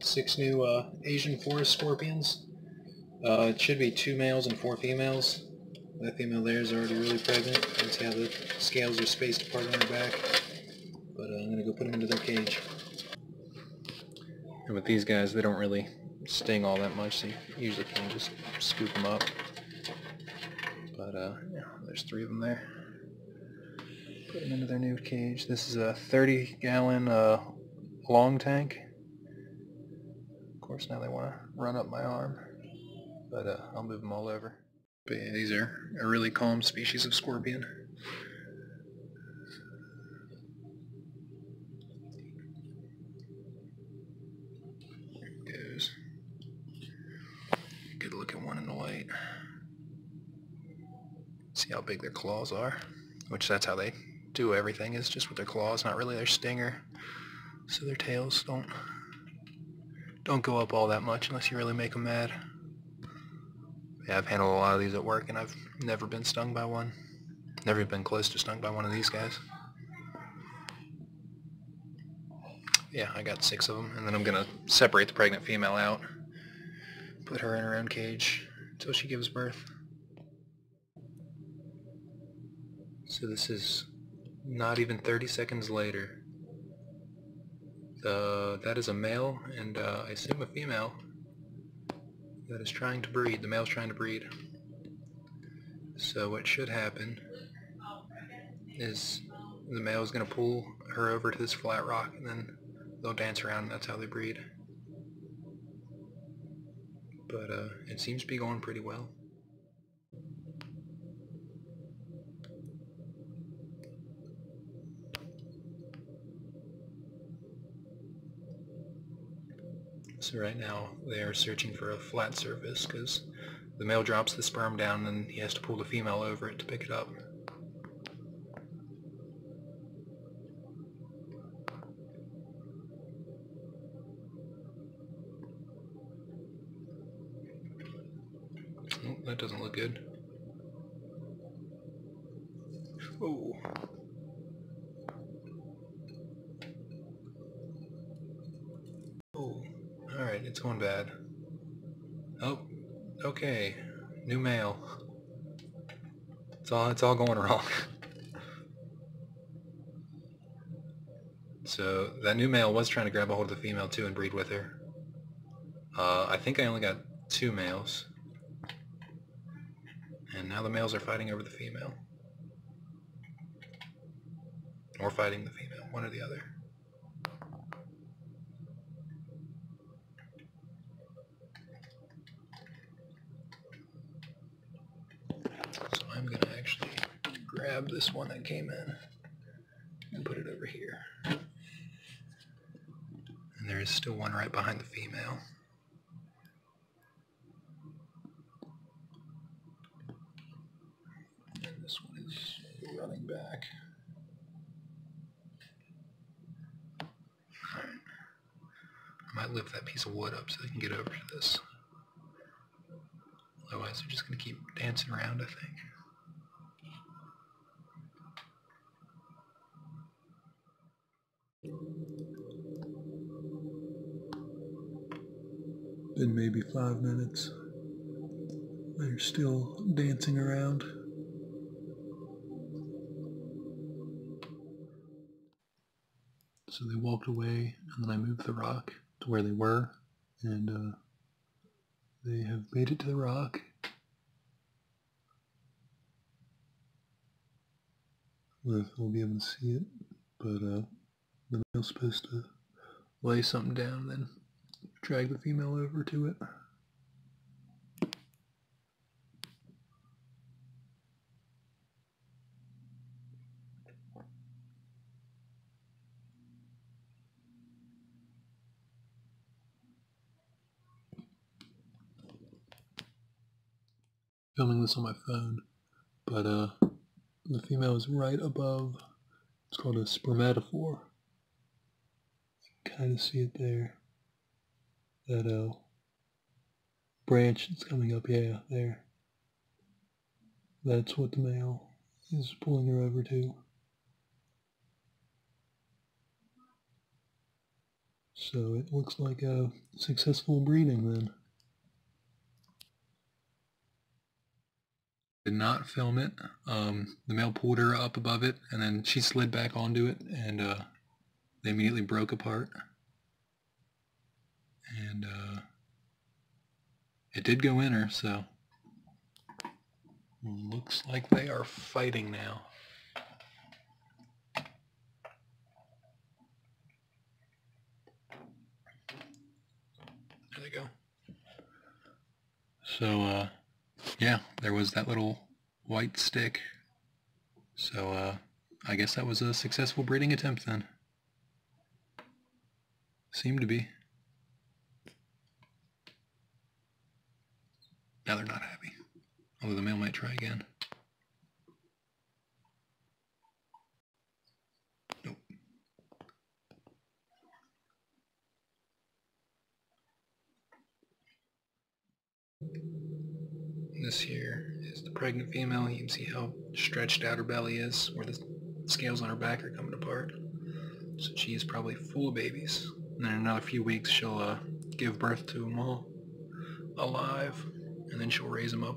Six new uh, Asian forest scorpions. Uh, it should be two males and four females. That female there is already really pregnant. See how the scales are spaced apart on her back. But uh, I'm going to go put them into their cage. And with these guys, they don't really sting all that much, so you usually can just scoop them up. But uh, yeah, there's three of them there. Put them into their new cage. This is a 30 gallon uh, long tank. Of course now they want to run up my arm, but uh, I'll move them all over. But yeah, these are a really calm species of scorpion. There goes. Good looking one in the light. See how big their claws are, which that's how they do everything is just with their claws, not really their stinger. So their tails don't don't go up all that much unless you really make them mad. Yeah, I've handled a lot of these at work and I've never been stung by one. Never been close to stung by one of these guys. Yeah, I got six of them and then I'm going to separate the pregnant female out. Put her in her own cage until she gives birth. So this is not even 30 seconds later. The, that is a male and uh, I assume a female that is trying to breed. The male's trying to breed. So what should happen is the male is going to pull her over to this flat rock and then they'll dance around and that's how they breed. But uh, it seems to be going pretty well. So right now they are searching for a flat surface because the male drops the sperm down and he has to pull the female over it to pick it up. Oh, that doesn't look good. Oh. Oh. It's going bad. Oh, okay. New male. It's all it's all going wrong. so that new male was trying to grab a hold of the female too and breed with her. Uh, I think I only got two males. And now the males are fighting over the female. Or fighting the female, one or the other. So I'm going to actually grab this one that came in and put it over here. And there is still one right behind the female. And this one is running back. I might lift that piece of wood up so they can get over to this. Otherwise they're just going to keep dancing around, I think. Been maybe five minutes. They're still dancing around. So they walked away, and then I moved the rock to where they were, and uh, they have made it to the rock. I don't know if we'll be able to see it, but uh, the male's supposed to lay something down then drag the female over to it. Filming this on my phone, but uh, the female is right above. It's called a spermatophore. You can kind of see it there. That uh, branch that's coming up, yeah, there. That's what the male is pulling her over to. So it looks like a successful breeding then. Did not film it. Um, the male pulled her up above it and then she slid back onto it and uh, they immediately broke apart. And uh, it did go in her, so looks like they are fighting now. There they go. So, uh, yeah, there was that little white stick. So, uh, I guess that was a successful breeding attempt then. Seemed to be. Now they're not happy. Although the male might try again. Nope. This here is the pregnant female. You can see how stretched out her belly is, where the scales on her back are coming apart. So she is probably full of babies. And in another few weeks, she'll uh, give birth to them all alive, and then she'll raise them up